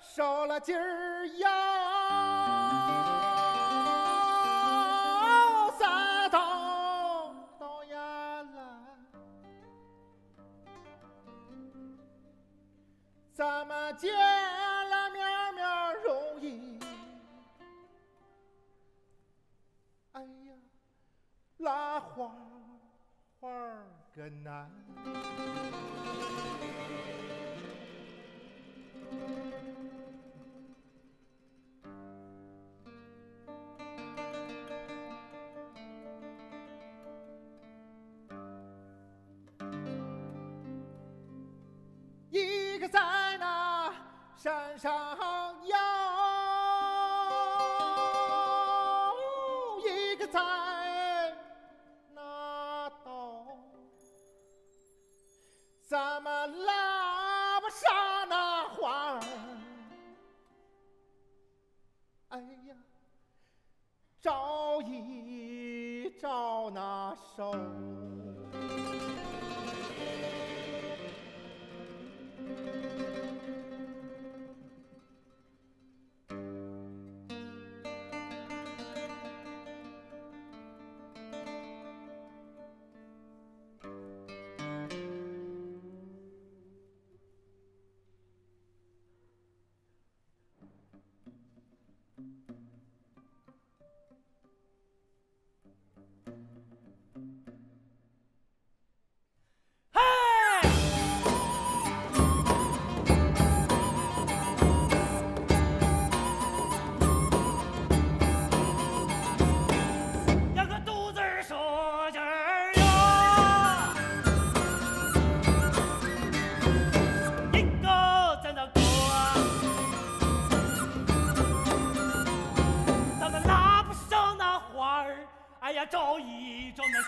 受了劲儿要三刀到呀来，咱们见了面面容易，哎呀，拉花花更难。一个在那山上摇，一个在照一照那手。一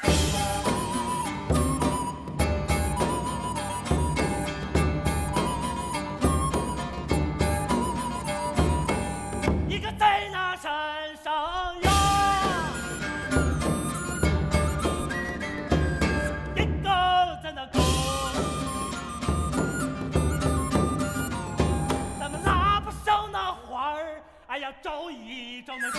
个在那山上哟，一个在那沟，咱们拉不上那儿，哎呀找一找那。